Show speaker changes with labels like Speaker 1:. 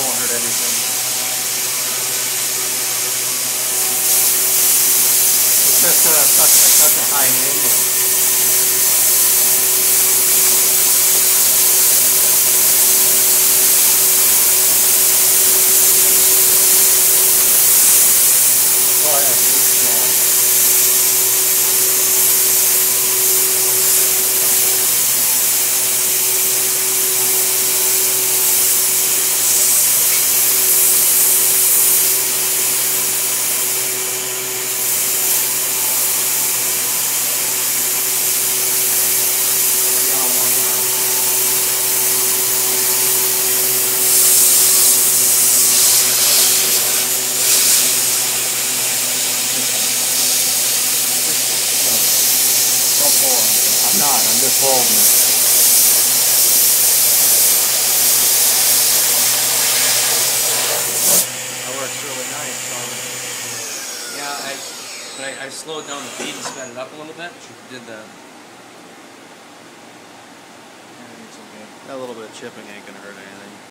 Speaker 1: everything. It's just uh, such, at such a high angle. I'm not, I'm just holding it.
Speaker 2: That works really nice. Um,
Speaker 3: Yeah, I, but I, I slowed down the beat and sped it up a little bit. Did the.
Speaker 2: That little bit of chipping ain't gonna hurt anything.